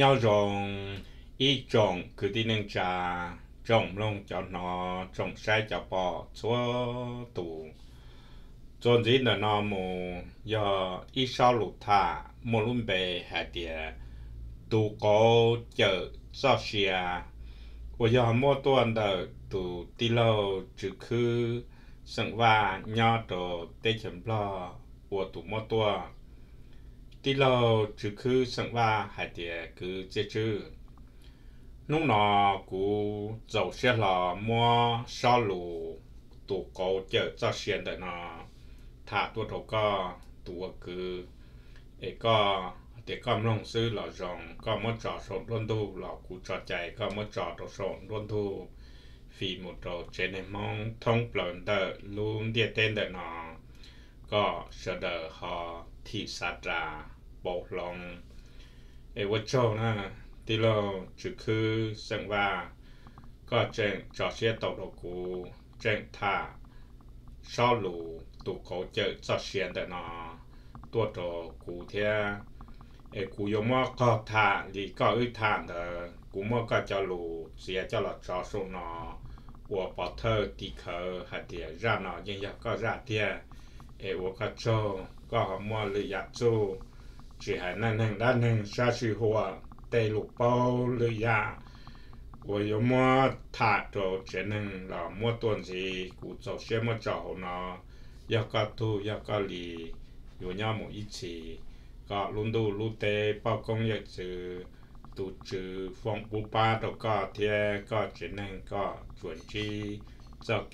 nhau rồng ý trồng cứ đi nâng trà trồng lông cho nó trồng sai cho bò chúa tù. Chọn gì là nó mù giờ ít sao lụt thả một lúc bề hạ địa tù có chở sao xìa. Của giờ mua tuần đờ tù tì lâu trừ khứ, sẵn và nho đồ tê chấm lo. Của tù mua tuần đi lo chứ cứ sẵn và hải địa cứ chế chứ lúc nọ cú dầu xe là mua xa lù tụ cầu chở cho xe để nó thả tụ đầu co tụ cứ. Ấy co thì con lông sư là rồng con mất trò sộn luôn thu. Là cú trò chạy con mất trò đồ sộn luôn thu. Vì một đồ trên này mong thông plon đờ luôn địa tên đờ nó có sợ đờ họ thị xã trà bộ lòng. Ai vợ chồng na thì lo chỉ khư sang và có chuyện trò chuyện tàu đồ cũ chuyện thả sau lũ tụ cổ chợ trò chuyện để nọ, tua đồ cũ thế ai cũ yêu mà có thả thì có ít thả đó cũ mà có cho lũ sẽ cho là trò số nó. 我把它地壳还得让那人家搞啥的，哎，我可做。 ส่งนอ我把他地壳还得让呢，人家个让的，诶，我个做个好么里也做，只还那能那能下去话，带路包里呀，我有么他做只能了么东西，我做什么做好呢？要个都要个里，有那么一起。ก็ลุนดูลุเตปอกงอยากจือตูจือฟงปูปาตก็เทียก็เจนังก็จวนจีเจ้าเ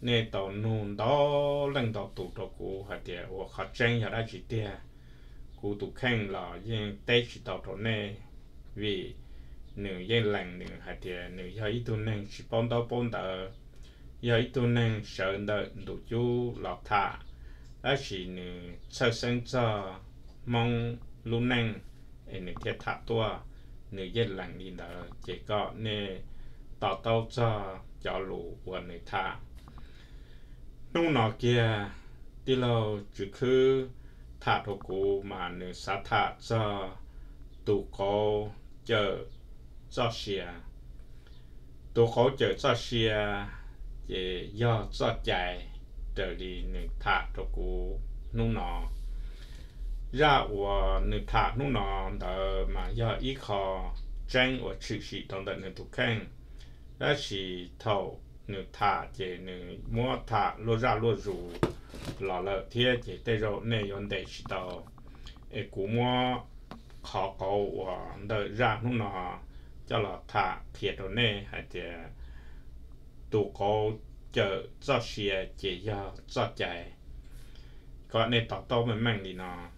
nè tàu nôn đó lần tàu tụ tàu cũ hạt địa và khát chân nhà đã chỉ địa cú tụ khen là yên tê chỉ tàu tàu nè. Vì nữ yên lành nữ hạt địa nữ yên ý tu nên chỉ bông đó bông đó yên ý tu nên sợ đợi đủ chú lọ thả. Đó chỉ nữ sơ sinh cho mong luôn năng em nữ thiệt thả tua. Nữ yên lặng đi đó chỉ có nè tàu tàu cho cho lũ và nữ thả nông nọ kia thì lâu chỉ cứ thả thổ cụ mà nữ xá thả cho tụ cô chờ cho xìa. Tụ cô chờ cho xìa chỉ do cho chạy trở đi nữ thả thổ cụ nông nọ. Ra của nữ thả nông nọ đỡ mà do ý khó tránh của chữ sĩ đồng đợi nữ tụ khen đó chỉ thầu nữ thả chế nữ mua thả lô ra lô rủ lò lợ thiết chế tê rô nê yon tê xí tàu ê cú mua khó cầu và đợi ra nó nó cho là thả thiệt đồ nê hay chế tụ cầu chờ cho xìa chế cho cho chạy có nê tỏ tàu mình mang đi nó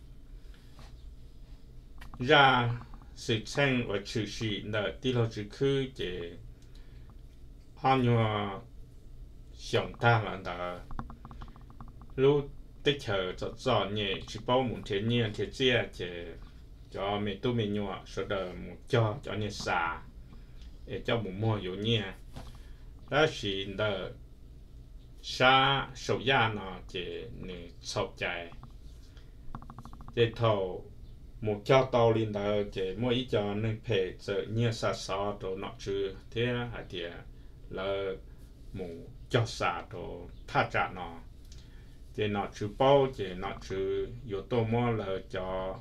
ra sự sang và sự sĩ nợ tí lô chữ khư chế khứ chỉ họ nhua 想 ta là đó lúc tích chờ cho cho nhẹ chỉ bao một thế nhiên thế chia chỉ cho mình tu mình nhua sau đó một cho cho nhẹ xả để cho một mua yếu nhẹ đó chỉ là xa sầu ya nó chỉ nè sầu chạy để thầu một cho tàu lên đó chỉ mỗi ít cho nên phải sợ nhiều sa sa đồ nọ chứ thế hay thì là mù cho sa đồ tha trả nó thì nó chú bao thì nó chú yếu tố mô là cho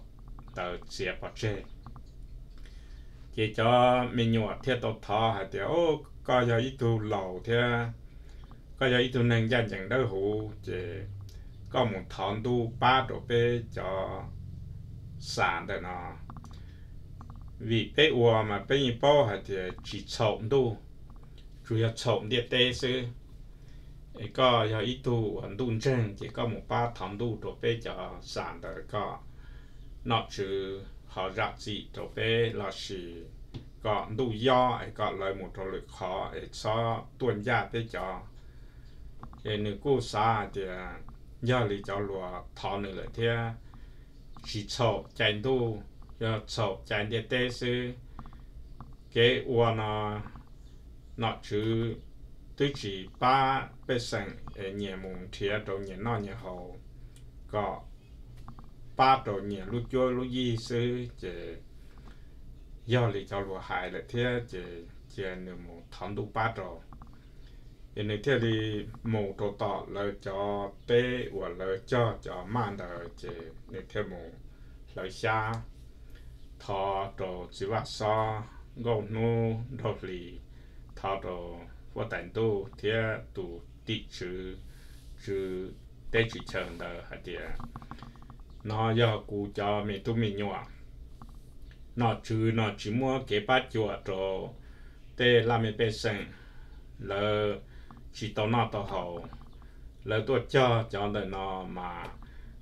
tờ xếp bỏ chê. Thì cho mình nhỏ thiết tàu thọ hả thì ô, có giờ ít tu lâu thì có giờ ít nên dân chẳng đỡ hủ. Thì có một thằng tu ba đồ bê cho sản đồ nó vì bê ua mà bê nhìn bao hả thì chỉ trộm tu chủ yếu trộm địa tê sư. Có giờ ít tu ẩn tu chân chỉ có một ba thằng tu độ bê cho sản được có. Nó chứ họ rạc gì độ bê là sự có đủ do ấy có lời một trò lực khó ấy cho tuần gia tới cho. Cái nữ cô sa thì à, giờ lý cho lúa thọ nữa là thế chỉ chậu chạy đủ giờ chậu chạy đi tê sư. Cái uo nó nó chứ tới chỉ ba bê sân nhà mùng thịa đầu nhà nọ nhà hậu. Có ba đầu nhà lúc chua lúc gì sư chế do lý cho lùa hài là thế chế chế nửa mùng thắng đủ ba đầu hiện nay thế thì mùng tổ tọ là cho tê và là cho cho mang đời chế nên thế mùng là xa. Thọ đồ chỉ là so gồm nô đồ lì thao đồ vô tận tu thế tu đi chữ chữ tê chữ chân đời hả địa nó giờ cụ cho mình tu mình nhỏ. Nó chữ, nó chỉ mua cái bát chùa rồi để làm mình bê sinh lỡ chỉ tao nó tao hậu. Lỡ tôi cho cho đời nó mà.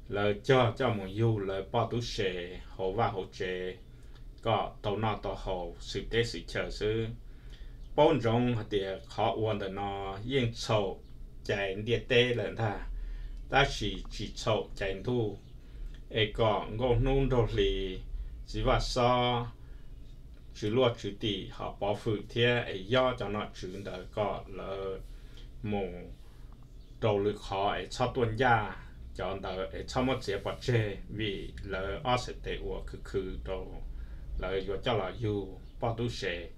Lỡ cho cho một yêu lỡ bỏ tu sẻ hậu và hậu chế có tao nọ tao hậu, sự tế sự chờ sự bốn rong thì khó uống là nó yên sầu chạy địa tê là ta ta chỉ chỉ sầu chạy thu ấy còn ngô nung đồ lì chỉ và so chỉ lo chỉ tỷ họ bảo phụ thế ấy do cho nó chỉ đỡ có là mù đồ lực họ ấy cho tuân gia cho đỡ ấy cho một chế bọt chế vì là ở sẽ tệ uống cứ cứ đồ là do cho là yêu bao tu chế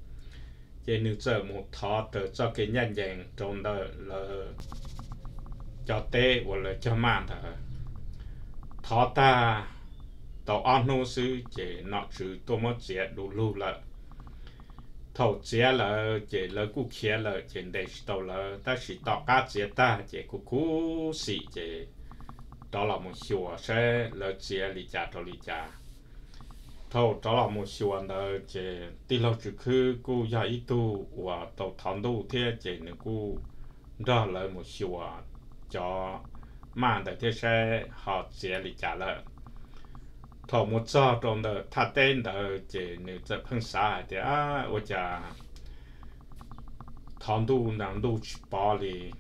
chỉ nếu giờ một thọ từ cho cái nhân dạng trong đó là cho tê, hoặc là cho mạng thở. Thọ ta tàu ăn nô sư chỉ nọ chữ tôi mất chế đủ lưu là thầu chế là chỉ là cụ kia là chỉ để tàu là ta chỉ tàu cá chế ta, chỉ cụ cụ sĩ chỉ đó là một hiệu sẽ là chế lý trả cho lý trả thâu trả lại một số anh đó chỉ đi lệ chỉ cứ cô nhà ít tu và tàu thằng đầu tiên chỉ nữa cô đó là một số à cho mà để thế sẽ họ sẽ lý trả lại thâu một giờ trong đó thà tên đó chỉ nữa chỉ phong xã thì à tôi chả thằng đầu làm đầu chỉ bỏ đi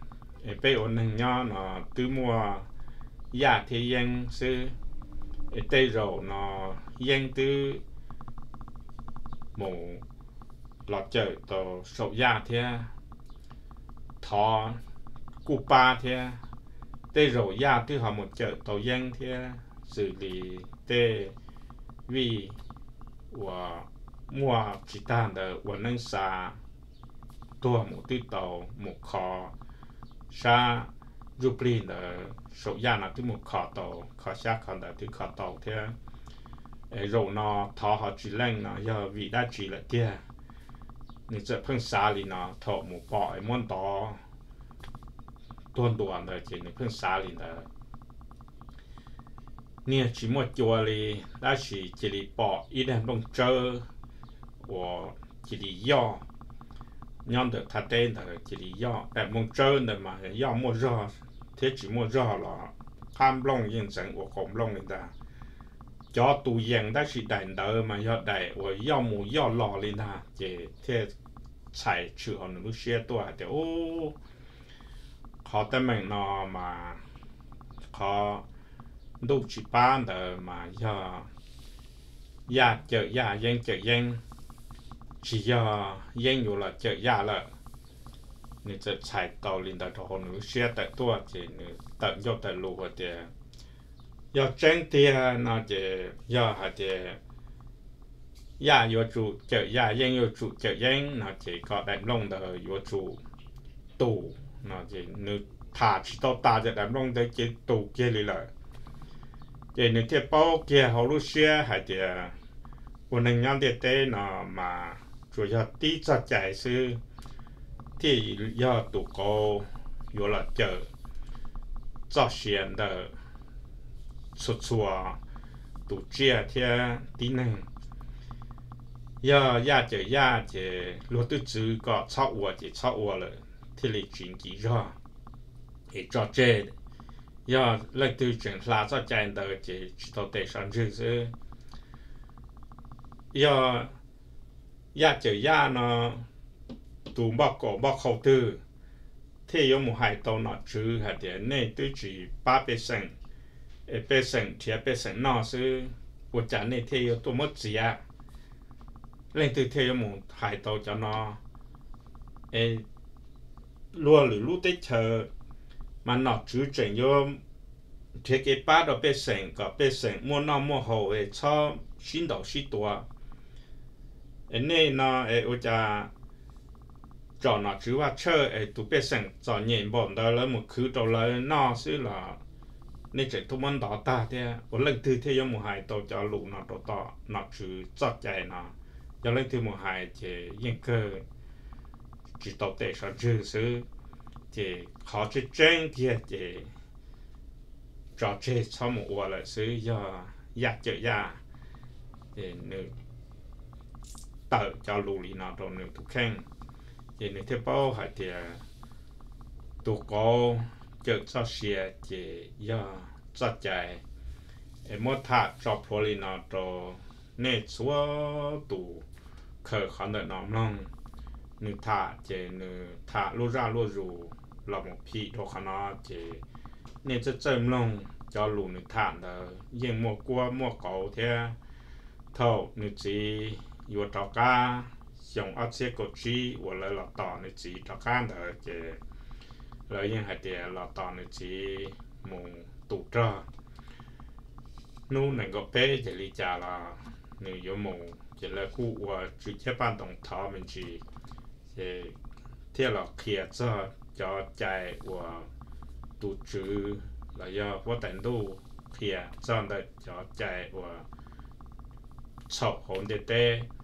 bây giờ nhân nhà nó từ mùa nhà thế yên sư tây rồi nó yên tư một lọt trời tổ sầu gia thế thọ cụ ba thế tê rồi gia tư họ một chợ tổ yên thế xử lý tê vì và mua chỉ ta đỡ và nâng xa, tua một tư tàu một kho xa sa rụp lì là số gia là thứ một khó tàu khó xa khó là thứ khó tàu thế. Rồi nó thọ họ chỉ lên nó, giờ vị đã chỉ là kia. Nên sẽ phân xa thì nó thọ một bỏ ấy món đó tuần tuần là chỉ nên phân xa thì nó nên chỉ một chùa thì đã chỉ chỉ đi bỏ ít đàn bông trơ và chỉ đi do nhóm được thật tên là chỉ đi do đàn bông trơ này mà do mua do thế chỉ mua rõ là tham long yên sinh của khổng long người ta cho tù yên đã chỉ đại đỡ mà do đại và do mù do lò lên ta chỉ thế chạy chữ họ nó xe tua thì ô khó tên mình nó mà khó đủ chỉ ban đỡ mà do ya chợ ya yên chợ yên chỉ do là chợ ya là 你这菜到领导之后，你写得多些，你等要得路的，要整的那的要还的，呀要住这呀人要住这人那这个来弄的要住多，那这你他知道大家来弄的这多这里了，这你这包给好路写还的，我能让的的那嘛，主要第一个解释。 Thì do tụ cô yo là chờ cho xiên de xuất chùa tụ chia theo tí năng do ya chờ ya chờ lo tự chữ có cho ua chỉ cho ua là thì lịch chuyển kỹ ra để cho chơi do lấy từ chuyển là cho chạy đời chỉ chỉ tàu để sản xuất do ya chờ ya nó tu ba cổ ba khẩu tư thế yếu một hai tàu nọ chứ hạt tiền này tôi chỉ ba bê sừng bê sừng thì bê sừng nọ sư của trả này thế yếu tôi mất gì à lên từ thế yếu một hai tàu cho nó e lúa lử lú tết chờ mà nọ chứ chuyển vô thế cái ba đó bê sừng có bê sừng mua nọ mua hậu e cho xin đầu xin tua e này nó e ô cha cho nó chứว่าเชื่อไอ้ตัวเป็นสิ่งจอเย็นบ่ได้แล้วมันคือตัวเลยนอซื้อละนี่จะทุกมันต่อตาเดียวันเรื่องที่ที่ยังมือหายตัวจะลูกนอตัวต่อนอคือจอดใจนอยังเรื่องที่มือหายจะยังเกิดchỉ tàu tệ sao chứ sư thì khó chỉ chân kia thì trò chơi sau một quả là sư do ya chợ ya thì nữ tự cho lù lì nào đồ nữ thuộc khen thì nếu theo bao thì à, tụ có chợ cho xe thì do cho chạy. Em muốn thả cho phô lì nào đồ khởi khăn đợi nữ thả thì nữ thả lô ra lô rù là một phi đồ khăn nó thì nên cho chơi lòng cho lù nữ thả đó nhưng mua qua mua cầu thế. Thầu nữ chỉ vừa trò ca dùng áp xe cổ chi và lại là tỏ nữ chỉ trò ca đó thì lại yên hạt thì là tỏ nữ chỉ mù tụ trò nu này có bé thì lý trả là nữ yêu mù chỉ là khu và chủ chế ban đồng thọ mình chỉ thì thế là kia cho cho chạy và tụ chữ là do vô tận tu kia cho được cho chạy và sầu hồn để tê ya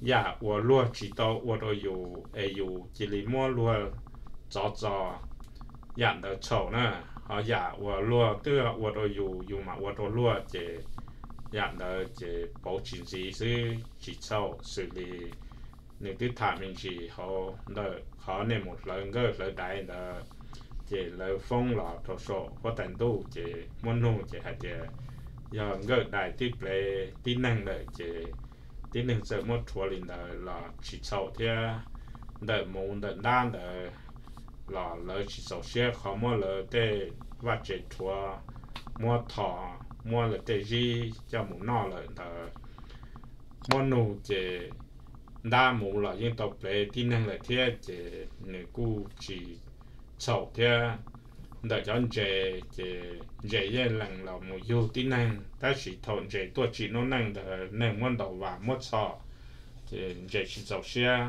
và lúa chỉ đó và đó yêu ai yêu chỉ lý mua lúa cho cho nhận được sầu nè họ ya và lúa tức là và đó yêu yêu mà và đó lúa chỉ nhận được chỉ bảo chứng gì chứ chỉ sầu xử lý những thứ thả mình chỉ họ đợi họ nên một lần cái lời đại là chỉ lời phong là thổ số có thành tu chỉ muốn nu chỉ hay chỉ giờ ngỡ đại tiếp lệ tin năng lợi chỉ năng sợ một thua linh đời là chỉ sau thế đợi muốn đợi đan đời là lời chỉ sau xe khó mua lời để và chỉ thua mua thọ mua lời để gì cho muốn nọ lời đời mua nụ chỉ đa mù là những tập lệ tin năng là thế chỉ người cũ chỉ sau thế đợi cho chế chế chế dễ lần là một yêu tí năng. Ta chỉ thôn chế tua chỉ nó năng de năng muốn đầu và mất sọ chế chỉ sầu xe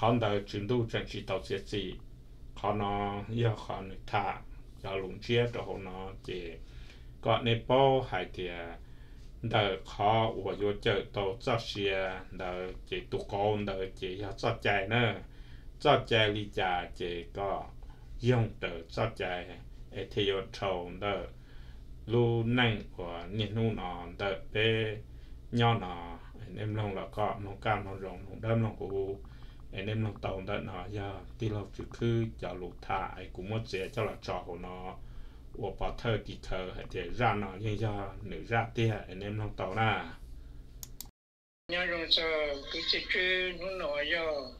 còn đợi trình độ chân chỉ đầu xe gì còn nó yêu còn thả. Cho lùng chia đồ nó thì có nên bao hay thì đợi khó vừa vô chợ tàu cho xe đợi chỉ tụ con đợi chỉ cho chạy nữa. Cho chạy đi chạy chỉ có. dùng đợi cho chạy để thì vô trâu đợi lu nành của nhìn nu nó đợi bê nhỏ nó em lòng là có nó cam nó rộng nó đâm nó của em em lòng tàu đợi nó giờ đi lâu chữ khư cho lụ thả cũng mất dễ cho là trò của nó 我把头低头还得让那人家能让的，那弄到那。nhớ rồi sao cái chuyện chuyện nó nói cho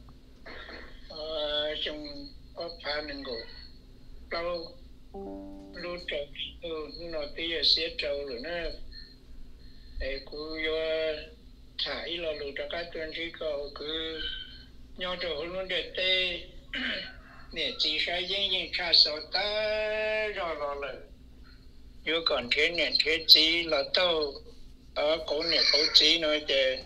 ờ trong có phá nên go đâu? Lúc trâu ừ, nó tí giờ xế trâu rồi nè để cứ vô thải là lưu cho các tuyên trí cầu, cứ nhớ trâu luôn để tê. Nè, chỉ sai dân dân cha sổ ta rồi lo là yêu còn thế nè, thế chỉ là tâu. Ờ, ở cổ nè cổ chỉ nói để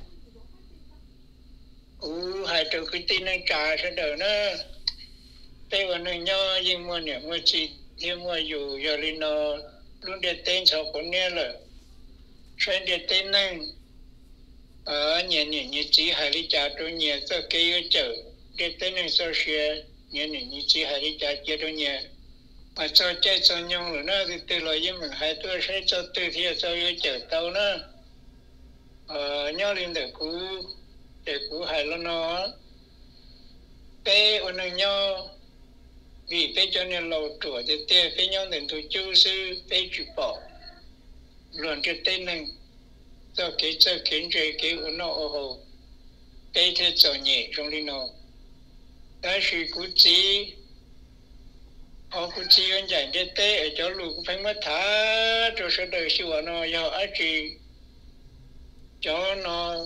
u hai trâu cái tin nó trả sẽ đỡ nó thế còn nó nhớ yên mà nè mà chi nhưng mà dù giờ đi nó luôn để tên sau cổ nghe là trên để tên năng ở nhà nhà nhà chỉ hai lý trả cho nhà cho cây ở chợ để tên năng sao xe nhà này như chỉ hay lý trả kia đâu nhà mà cho chơi cho nhung rồi nó thì từ lời với mình hai tôi sẽ cho từ thì cho yêu chờ tao nó ờ nhớ lên để cú để cú hay lo nó bé ôn nhau vì bây cho nên lâu tuổi thì té bé nhau đến tôi chú sư bé chịu bỏ. Luôn cái tên này cho cái cho kiến chơi cái ôn nó ô hồ. Tê thế cho nhẹ trong đi nó. Ta sự cú chí. Họ cú chí anh dạy cái tê ở chỗ lù cũng phải mất thả cho số đời siêu nó, do á trì. Cho nó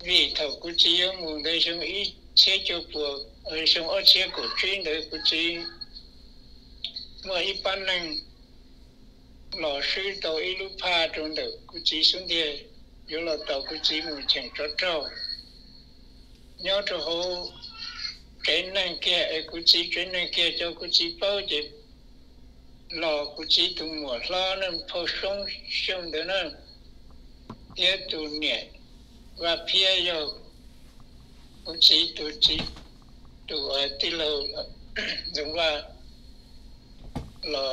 vì thầu cú chí ở mùng đây sống ý chế cho cuộc ở xong ở chế của chuyên đời cú chỉ mà ít ban năng lò sư tàu ý lúc pha trong đời cú chỉ xuống địa yếu là tàu cú chỉ mùng chẳng cho trâu nhớ cho hồ cái năng kia ở cú chỉ năng kia cho cú chỉ bao giờ lò cú chỉ tụ mùa lo nên phô sông sông đó nên tiếp tụ nhẹ và phía yo cú chỉ tụ chỉ tụ ờ, tí lâu dùng là là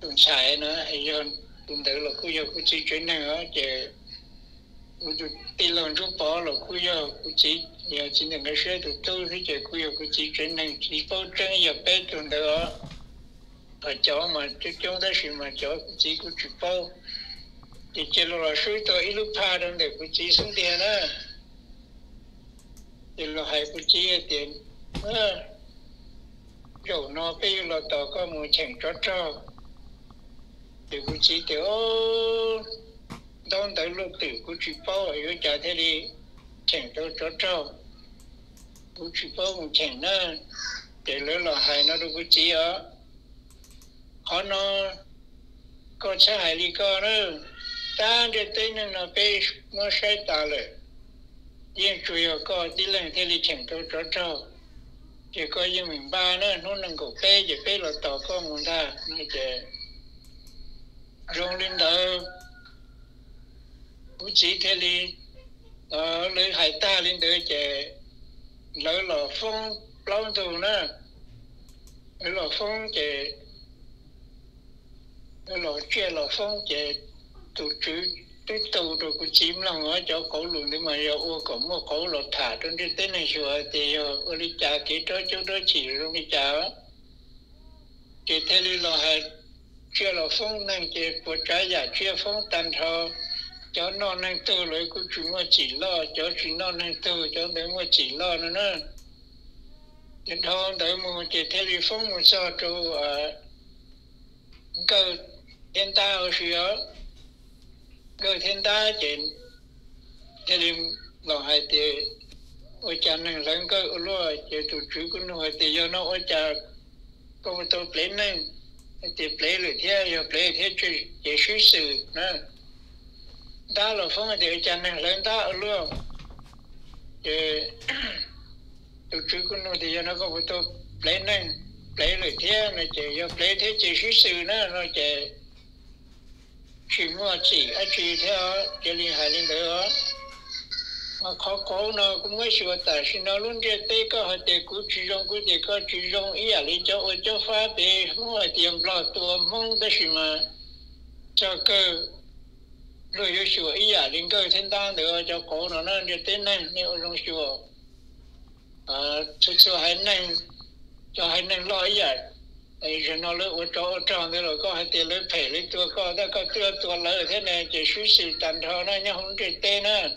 tụ xài nữa, hay hơn tụ tự là khu yo khu chỉ chuyển năng ở chờ tí lần rút bỏ là khu yo khu chỉ giờ chỉ là cái xe tụ tu thì chờ khu yo khu chỉ chuyển năng, chỉ có chân giờ bé tụ đó ở chỗ mà chúng chúng ta chỉ mà chỗ chỉ cú chụp bao thì chỉ là suy tôi ít lúc pha đang để cú chỉ xuống tiền á thì lo hay cú chỉ tiền. Ờ, Á no nó bây giờ là tao có một chẳng cho cho thì cú chỉ thì, ô đông tới lúc từ cú chỉ bao ở chỗ trả thế đi, chẳng cho cho cho cú chỉ bao một chẳng nữa để lỡ là hai nó đâu cú chỉ ở họ nó có sai hai lý có nữa ta để tên nó bị nó sai ta rồi nhưng chủ yếu có đi lên thế lý chẳng cho cho cho chỉ có những mình ba nữa nó nâng cổ bê chỉ bê là tỏ có muốn ta nó chè rong lên đỡ bố trí thế lý ở lấy hải ta lên đỡ chè lỡ lò phong lâu tù nữa lỡ lò phong chè lỡ lò chè lò phong chè tụ chữ cái tù rồi cũng chìm lòng ở chỗ cổ luôn nhưng mà giờ ô cổ mà cổ lột thả trong cái tên này sửa thì giờ ô đi chả kỹ cho chỗ đó chỉ rồi đi chả thì thế đi lo hết, chưa là phong năng chỉ của trái giả chưa phong tàn thọ cho nó năng tư lấy của chúng mà chỉ lo cho chúng nó năng tư cho để mà chỉ lo nữa nữa thì thôi để mà chỉ thế đi phong một sao cho à ờ, cơ hiện tại ở phía thiên ta chuyện thế thì lo hai thì ôi cha, năng lớn cơ ô lo chỉ tụ chú của nó thì do nó, ôi cha, có một tổ plei năng thì plei rồi thế giờ plei thế chứ chỉ suy sự nữa ta là phong thì cha năng lớn ta ô lo của nó thì do nó plei plei rồi thế do plei thế sự nó chỉ mua chỉ ai chỉ theo cái liên hệ linh đó mà khó cố nó cũng mới sửa tại xin nó luôn cái tay có hạt tiền cũ chỉ trong cũ tiền có chỉ trong ý à lý cho ở cho phá bề mua tiền lo tua mong đó gì mà cho cơ rồi yêu sửa ý à linh cơ thiên tăng được cho cố nó nó cái tên này nếu dùng sửa à cho cho hai năng cho hai năng lo ý à ấy rồi nó lỡ ở chỗ trong thế rồi có hai tiền lỡ phải lấy tua, có đó có tua tua lỡ thế này, chỉ suy sự tàn thọ nó nhá không cái tê nữa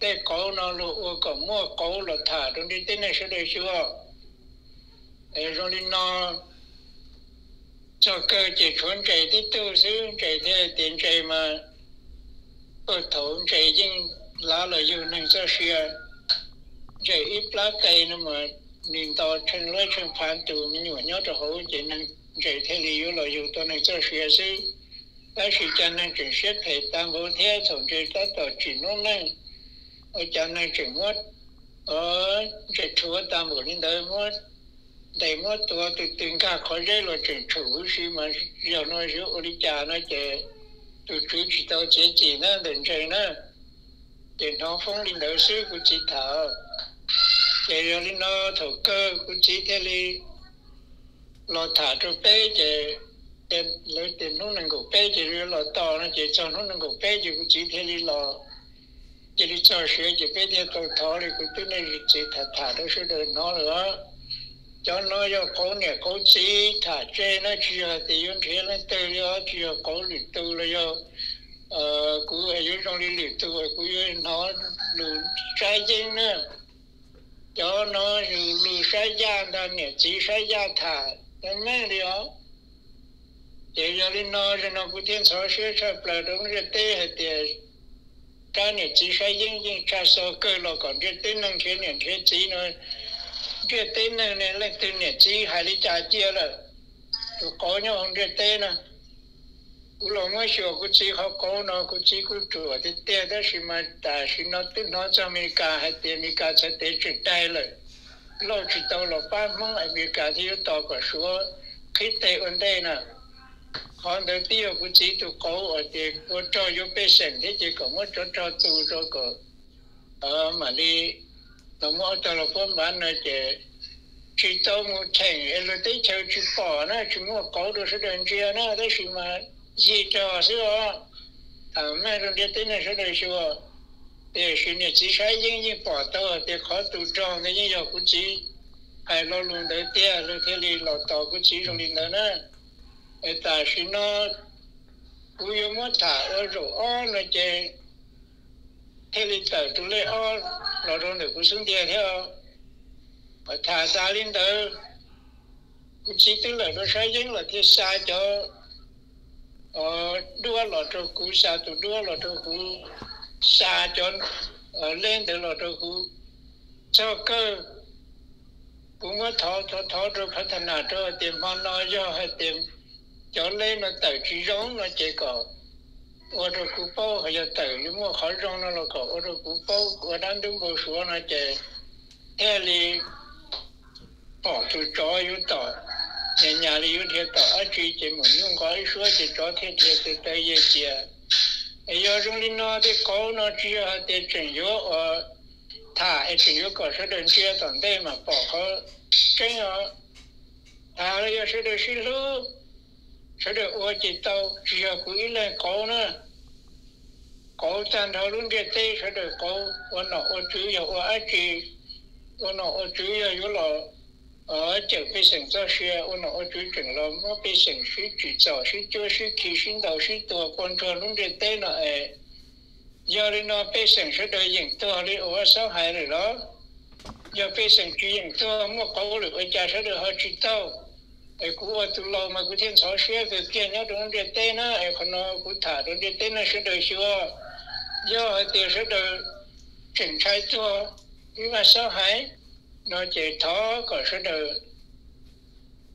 tê cổ nó lỡ ở cổ mua cổ là thả trong đi tê này sẽ được chưa? Ấy rồi đi nó cho cơ chỉ chuẩn chạy thì tu xứ chạy thế, tiền chạy mà. Ở thấu chạy, nhưng lá là dù nên cho xia chạy ít lá cây nữa mà nhìn to cho năng tôi này cho năng chuyển xét thể tam vô thế năng năng chuyển tam vô từ cả khó dễ là chuyển chủ sư mà giờ nói chứ ở cha nó chạy từ chú chỉ tao chế chỉ nó đừng chạy nó. Để nó phong linh đời sư của chị thảo chế rồi linh nó thổ cơ của chị thế li lo thả cho bé chế để lấy tiền nó nâng cổ bé chế rồi lo to nó chế cho nó nâng cổ bé chế của chị thế li lo. Chế đi cho sửa chế bé để tôi thọ thì của tôi này chế thả thả đó sẽ đời nó nữa cho nó cho cố nè cố chỉ thả chê nó chỉ là tiền thế nó từ đó chỉ là cố lịch tư là do ờ cứ ở dưới trong đi liệt tư rồi cứ nó lù trái chân nữa cho nó lù sai gia ta nè chỉ sai gia thả nó nghe đi ó để đi nó rồi nó cũng thiên sáu sửa sửa bờ đúng rồi tê hay tê cái này chỉ sai chân chân cha số cơ lo còn cái tên năng cái này cái chỉ nó cái tên năng này là tên này chỉ hai lý trả chia rồi có nhau không cái tên nào 乌龙么小自子好高呢，个子个土啊，得得得什么大？是那得那上面家还得米家才得去带了。老知道老爸妈还没家子有道个说，可以带稳带呢。看到第二个子都高我，得我早有被生的这个，我就找做这个。呃，嘛哩，那么到了过完那节，去到我城，那得朝去跑呢，去我搞头是人家那但什么？Gì cho sữa à mẹ rồi đi tên này sẽ được sữa để khi này chỉ sai những những bỏ tao để khó tu trong cái những giờ cũng chỉ. Hay lo luôn để tiền rồi thế thì lo tao cũng chỉ trong linh đó nè. Ở ta khi nó cũng yêu mất thả ở rồi ó nó chơi thế thì tao tu lệ ó lo rồi được cũng xuống tiền theo mà thả ta lên đó cũng chỉ tức là nó sai những là thế sai cho ờ đưa lọ trâu cú, xa tụ đưa lọ trâu cú, xa cho ờ lên từ lọ trâu cú. Cho cơ cũng có thọ thọ thọ cho phát nào cho tiền mong nói cho hay tiền cho lên nó tự chỉ giống nó chỉ có ở đó cú bao hay là tự nhưng mà khỏi giống nó là có ở đó cú bao ở đang đứng bộ số nó chỉ thế thì bỏ tụ cho yếu tội nhà nhà里有天到阿追节目，用高一说的昨天天都在一节。哎呀，从你那的高那只要的真有呃，他还真有高手的接当代嘛，包好真要，他要是的是路，是的我知道，只要归来高呢。高站头论的对，是的高，我那我主要我阿追，我那我主要有了。 Ở chợ bị sinh cho xe ôn nó chú chừng lo mà bị sinh sĩ chỉ cho sĩ cho sĩ khi sinh đầu sĩ tua quan cho luôn đến tay nó ấy giờ đi nó bị sinh sẽ đợi những tua đi ở sao hai rồi đó giờ bị sinh chỉ những tua mà có được ở cha sẽ được họ chỉ tao ấy cú ở tụ lâu mà cú thiên sáu xe về kia nhớ lúc đến tay nó ấy còn nó cú thả lúc đến tay nó sẽ đợi xưa giờ ở tiền sẽ đợi chỉnh trái tua nhưng mà sao hai nó chỉ thó có sự đời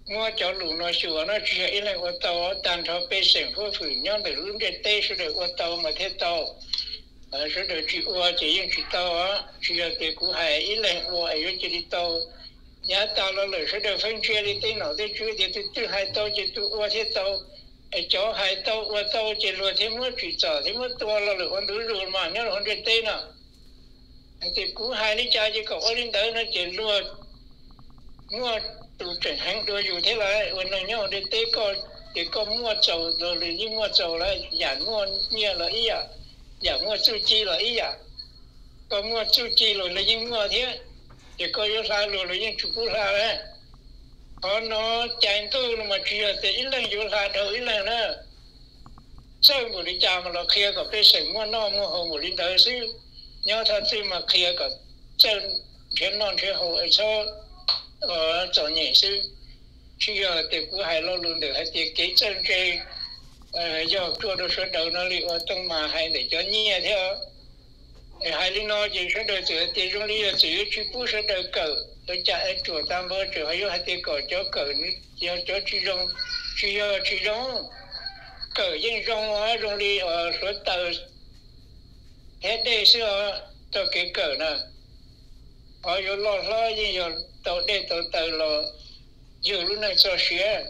mua cho lũ nó sửa nó chỉ ý là ô tô tan thó bê sừng phô phử nhau để luôn để tê sự đời ô tô mà thế tàu ở sự đời chỉ ô chỉ những chỉ tàu á chỉ là để cú hải ý là ô ấy chỉ đi tàu nhà tàu là lời sự đời phân chia đi tên nào để chú thì từ từ hai tàu chỉ từ ô thế tàu ấy chỗ hai tàu ô tàu chỉ luôn thế mới chỉ trả thế mới to là lời con đứa rồi mà nhớ là con để tên nào thì cú hai lý cha chỉ có ở đến tới nó chuyện luôn mua tụ chuyển hàng đôi dù thế là ôn là nhau để tế con. Thì con mua trầu rồi thì như mua trầu là giả mua nhiều là ý à? Giả mua chu chi là ý à? Con mua chu chi rồi là như mua thế. Thì con yêu sao rồi là như chụp cú sao đấy. Có nó chạy tu mà chưa thì ít lần yêu sao đâu, ít lần nữa. Sau một đi cha mà nó kia có cái sự mua nó mua hồ một đi tới xíu nhớ thật thì mà kia cả chân thiên non thiên hồ ấy cho ở chỗ nhẹ sư khi giờ thì cũng hay lo luôn được hay thì cái chân cái giờ chưa được số đầu nó liệu ở trong mà hay để cho nhẹ theo hay lý nó chỉ số đầu từ thì trong lý là chỉ chỉ bút số đầu cờ tôi chạy chùa tam bơ chùa hay hay thì cờ cho cờ cho cho chỉ trong chỉ giờ chỉ trong cờ dân trong ở trong lý ở số tờ hết đây xưa tôi cái cỡ nè. Họ vô lo lo gì chỗ tôi đây tôi tự lo. Dù lúc này cho xe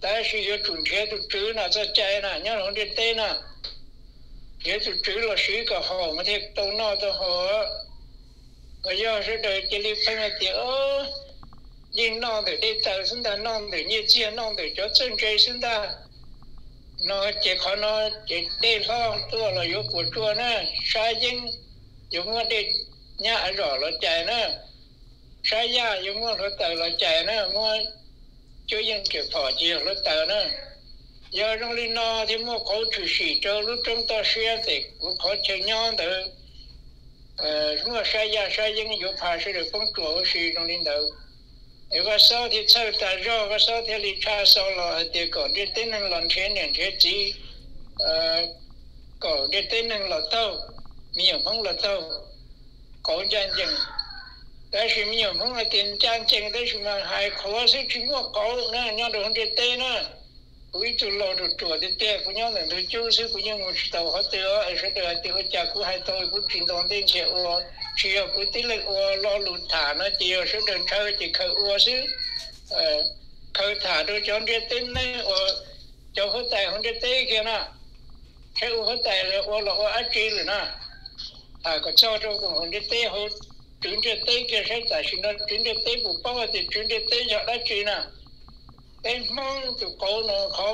tại khi vô chuẩn xe tôi chữ nè, cho chạy nè, nhớ không đi tên nè. Thế tôi chữ là sĩ cả họ mà thiệt, tôi nó tôi họ ở do sẽ đợi chỉ đi phải là tiếng ơ nhưng nó để đi tàu sinh ta nó để như chia nó để cho chân chơi sinh ta. นอเจ็บขอนอเจ็บเต้ท้องตัวเราอยู่ปวดตัวนะชายยิงอยู่เมื่อเด็กเนี่ยอร่อเราใจนะชายยาอยู่เมื่อเราแต่เราใจนะว่าช่วยยังเก็บพอเจียเราแต่นะยาตรงลีนอที่เมื่อเขาถือสีเจ้ารู้จงต่อเสียติกูขอเชยย้อนเถอะเออเมื่อชายยาชายยิงอยู่พาเสือป้องตัวสีตรงลีนเถอะ và sau thì sau ta rõ và sau thì lý cha sau là tiêu có đi tên năng lần thế nên thế chỉ có đi tên năng là tàu miệng không là tàu có chân chân đó là miệng không là tiền chân chân đó là hai khó sẽ chúng có có nha nhau được không đi tên nha 为做老着做的对，不让人都就是不让我知道好对哦，而是对对我家姑还多不平当点钱我，只要不对了我老路塔那只要是人抽就扣我是呃扣塔都讲这等呢我就好带很得对个呢，这我好带了我老我阿姐了呢，啊个早着个很得对好。chúng ta tới cái sẽ tại sao nó chúng ta tới một bao thì chúng ta tới giờ đó Chuyện nào em mong tụ cổ nó khó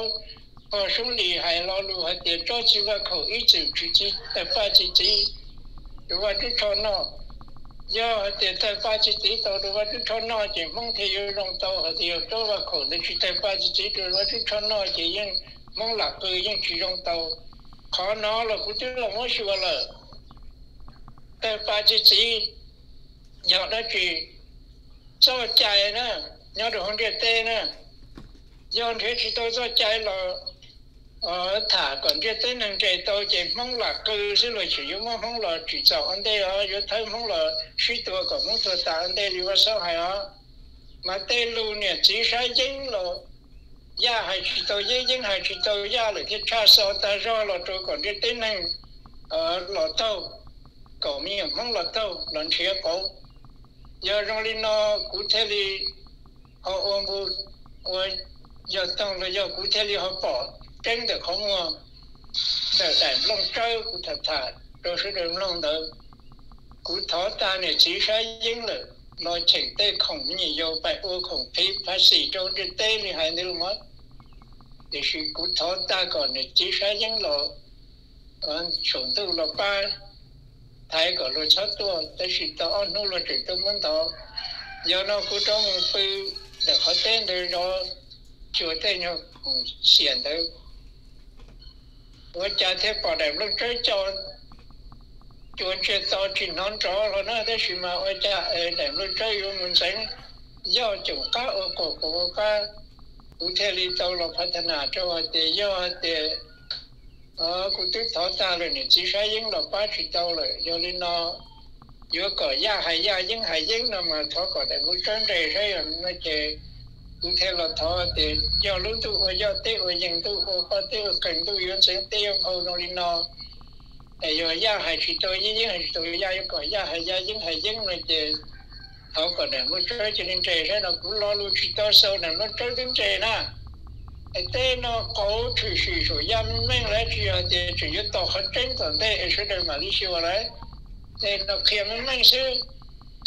và ờ, số lì hay lo lu hay tiền cho chỉ và khẩu ý chịu chỉ chỉ tại ba chỉ chỉ rồi và chúng cho nó do tiền tại ba chỉ chỉ tàu rồi và chúng cho nó chỉ mong thì yêu lòng tàu thì cho và khẩu để chỉ tại ba chỉ chỉ rồi và chúng cho nó chỉ nhưng mong là cứ nhưng chỉ lòng tàu khó nó là cũng tức là mỗi sự là tại ba chỉ chỉ nhỏ đó chỉ cho chạy nữa nhỏ được không được tê nữa do thế thì tôi cho chạy là ờ thả còn cái tới năng chạy tôi chỉ mong là cứ sẽ là chỉ mong mong là chỉ cho anh đây à, ở yếu thấy mong là suy tôi còn mong tôi ta anh đây lưu vào sau hay ở mà tê lưu nè chỉ sai chính là ya hay chỉ tôi dễ chính hay chỉ tôi ya là cái cha sau ta ra là tôi còn cái tên năng ờ là tôi cậu mình mong là tôi lần chia cổ, giờ rồi linh nó cụ thể đi, họ ôm bu và giờ tông là giờ cụ thể li họ bỏ trên được không ngon để để long chơi cụ thật thà, rồi sẽ được long đỡ cụ thọ ta này chỉ sai dính là nó chỉnh tê khổng nhiều vô phải ô khổng phí phá xì trong trên tê thì hai nữ mất. Thì sự cụ thọ ta còn này chỉ sai dính còn chúng tôi là ba thay có lối sát tua, tới sự tao nó là chuyện tôi muốn tao do nó cứ trong phi để họ tên để chúa chưa tên cũng xiển tới tôi cha thế bỏ đẹp lúc chơi cho chúa chơi to chỉ non chó rồi nó thế sự mà ôi cha đảm lúc chơi vô mình sáng do chúng cá ở cổ cổ cá cụ thể đi tàu là phát thanh cho để do để ờ cụ tức thọ ta rồi nè chỉ sai những là ba chỉ tàu rồi do nên nó giữa cờ ya hay ya những hay những nó mà thọ cờ đẹp lúc trấn đề sai rồi nó chơi cụ thể là thọ thì do lúc tu hồi do tê hồi những tu hồi có tê ở cần tu yến sinh tê hồi hậu nó đi nó để giờ ya hay chỉ tao những những hay tôi gia yêu cờ gia hay gia những hay những nó chỉ thọ còn để muốn chơi cho nên chế ra nó cũng lo luôn chỉ tao sâu này nó chơi đến chế na thế nó có chỉ sự dụng yam mình lại chỉ là thì chỉ có tổ hợp trên toàn thế sẽ đời mà đi siêu lại thế nó khi mình mình sẽ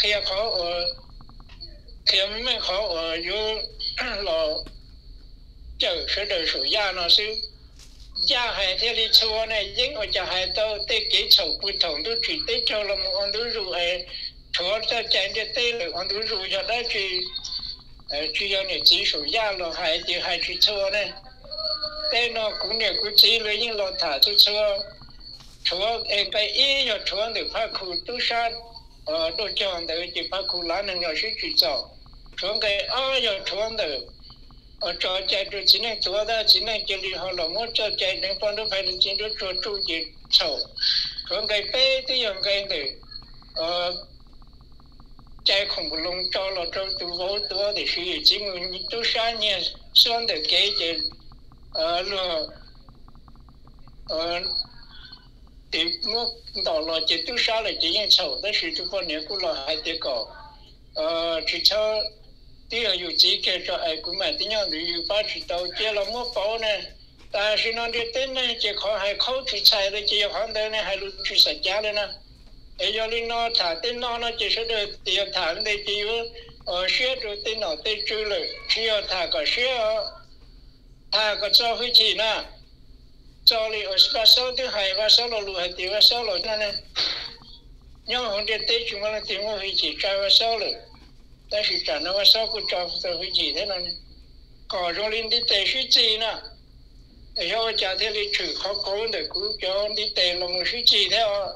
khi có ở thiếm mới khó ở như lò chở sự đời sự nó sư gia hay thế đi chùa này dính, ở chả hay tơ tê kế sầu quy thống tôi chỉ tê cho là một con đứa rù hay chúa ta chạy đi tê là con đó chỉ chỉ cho này chỉ sự gia là hay thì hay chỉ chùa này. Nó cũng này cũng chỉ lấy những lo thả tôi chùa chùa em phải ý cho chùa được phát khu tu sát ở đồ chọn để chỉ phát khu lá nên 车个二要车的。呃，找在这只能做到，只能这里好了，我找在能帮着派的进入做主的抽，车个背的样个的，呃。在恐怖笼罩了找都好多的是，基本你都三年算的给的，呃了，呃，的我到了就都杀了这样丑，但是这个年过了还得搞，呃，至少 tí ở dù chỉ kể cho ai cũng mà tí nhau thì phát chỉ tàu chia là mua bảo nè. Ta xin nói đi tên nè, chỉ khó hay khó chỉ xài rồi chỉ khoảng đây nè hay lúc chỉ xài giá lên nè. Ấy do linh nó thả tên nó nó chỉ sẽ được tiền thả lên đây chỉ ở xe rồi tên nó tên chữ rồi chỉ ở thả cả xe thả cả cho huy chỉ nè. Cho đi ở ba sáu thứ hai ba sáu là lùi hai tiếng ba sáu là nè nhau hôm nay tết chúng ta tìm huy chỉ trai ba sáu rồi 但是 trả nó ba sáu cũng trả phải hơi chỉ thế này. Có rồi lên đi tết suy gì nè. Do cha thế li trừ khó cố để cú cho đi tiền là một sự gì theo.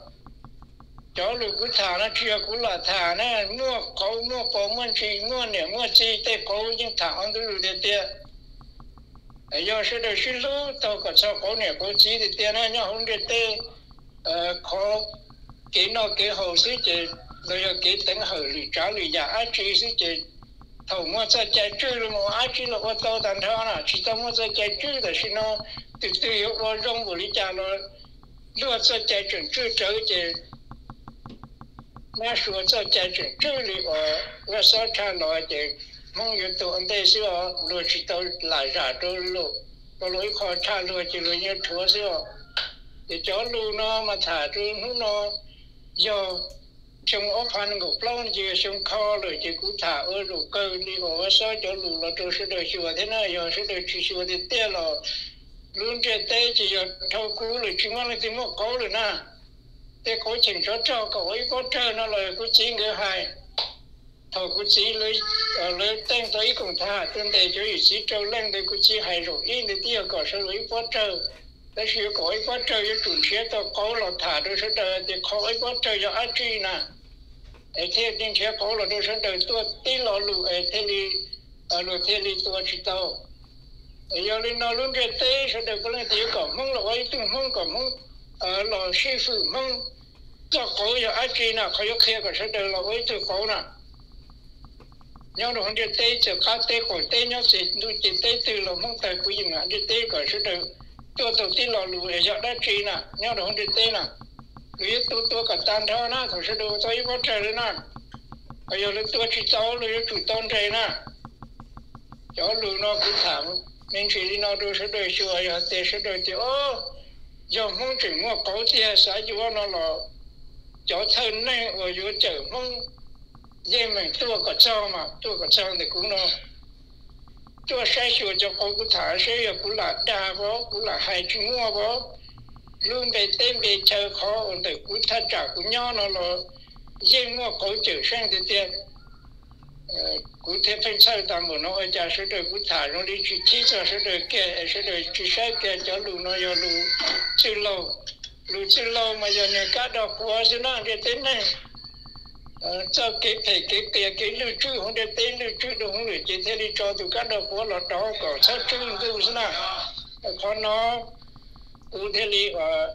Cho lúc cú thả nó, chưa cú là thả nó. Mua cố mua cố mua chi mua nè mua chi tê cố nhưng thả ăn tôi được tiền do sự đời sự lú tao có sao cố nè cố chi thì tiền nó nhau không được tiền khó cái nó cái hồ sĩ chỉ rồi cái tính hồ lì trả lì giả ai chi sĩ chỉ thầu mua cho chạy chữ là mua ai chỉ là ô tô đàn thao nè chỉ tao mua cho chạy chữ là xin nó từ từ yếu lo rong của lý cha lo lo cho chạy chữ chữ trở mà số cho chạy chữ chữ lì ở sao cha lo chỉ mong yếu tố anh đây xưa lo chỉ tao lại ra đâu lo có lối khó cha lo chỉ lo như thua để chó lu nó mà thả trừ nó do chúng ở phan ngục lon gì chúng kho rồi chỉ cú thả ở đủ cơ đi ở sao cho lù là tôi sẽ được chùa thế nào giờ sẽ được chùa thì tiếc là luôn cái tê chỉ giờ thâu cú rồi chúng nó thì một có rồi na tê có chỉnh cho cho cậu ấy có chơi nó lời cú chỉ người hài. Thâu cú chỉ lấy ờ, lấy tên tới cùng thả, tên tê cho ý chỉ cho lên để cú chỉ hai rồi yên thì tiếc có sẽ lấy có chơi ta sẽ có ấy có chơi cho chủ xe tao có là thả đôi sẽ đời thì có ấy có chơi cho ác chi na ไอ้ก็เจออยู่อาจีนะไอ้เทพนี่เสียเขาเราด้วยเสด็จตัวตีเราลูไอ้เทลีเออลูเทลีตัวชิตาไอ้ยาลินาลุนเจเตเสด็จก็เลยตีก็มึงเราไอ้ตึงมึงก็มึงเออเราชีฟูมึงตัวเขาอยู่อาจีนะเขายกเคียกับเสด็จเราไอ้ตัวเขานะnhau đồ hông tê chờ cá tê cổ tê nhau sẽ nuôi tê từ là mong tài quý gì ngã tê cả sẽ được tôi đầu tiên là lùi để dọn đất chi nè nhau đó không được tên nè vì tôi tôi cả tan thao nè thôi sẽ đồ tôi có trời nữa nè bây giờ tôi chỉ cháu rồi chủ tôn trời nè cháu lùi nó cũng thảm nên chỉ đi nó đồ sẽ đời chùa giờ tiền sẽ đời thì ô giờ không chỉ mua có tiền xã chùa nó là cháu thân này ở dưới chợ không dễ mình tôi có cho mà tôi có cho thì cũng nó cho sai sửa cho con cũng thả sẽ giờ cũng là đa bó cũng là hai chữ mua bó luôn về tên về chờ khó ổn định cũng thắt trả cũng nhau nó là riêng mua cổ chữ sang thì tiền. Ờ, cũng thế phân sai tạm một nó ở nhà số đời cũng thả, nó đi chỉ chỉ cho số đời kẻ số đời chỉ sai kẻ cho lù nó giờ lù chữ lâu lù chữ lâu mà giờ nhà cá đọc quá chứ nó cái tên này. Ờ, cho cái thầy, cái cái cái lưu trữ, không để tên lưu trữ đúng không được chỉ thế đi cho tụi cá đọc của là đó, có sao trữ tu thế nào? Ờ, Còn nó cụ thế đi và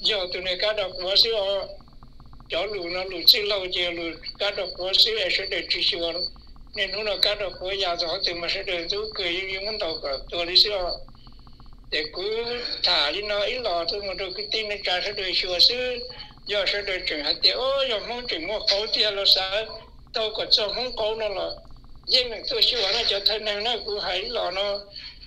giờ tụi này các đầu của xưa cho lù nó lù xí lâu giờ lù các quá xíu xưa sẽ được chỉ sửa nên nó là các đọc quá già rồi thì mà sẽ được tôi cười như những đầu cả tôi đi xíu để cứ thả đi nó ít lò thôi mà rồi cái tin nó trả sẽ được sửa xưa giờ sẽ được chuyển hạt tiền ôi giờ muốn chuyển mua khẩu tiền là sao tôi còn cho muốn khẩu nó là nhưng mình tôi xíu nó cho thân năng nó cũng hãy lò nó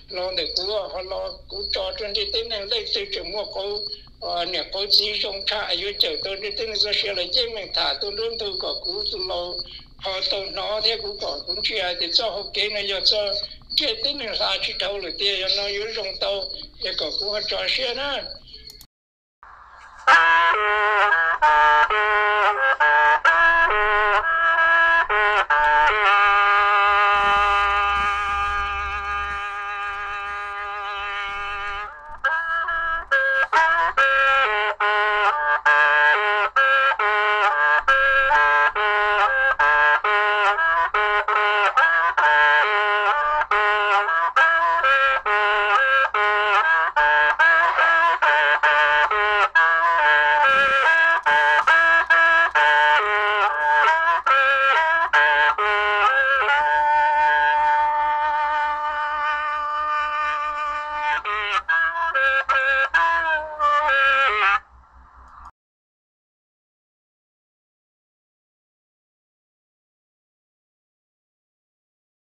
lo để cũng họ lo cũng cho trên đi tên này đây tôi chỉ mua khẩu ờ, nè khẩu chỉ trong thả yêu chờ tôi đi tên nó sẽ là nhưng mình thả, tôi luôn tôi có cũng tôi lo, họ tôi nó thế cũng có cũng chưa thì cho họ kế này giờ cho chia tên năng ra chỉ đâu rồi tiền nó yêu trong tàu để có cũng họ cho xe nữa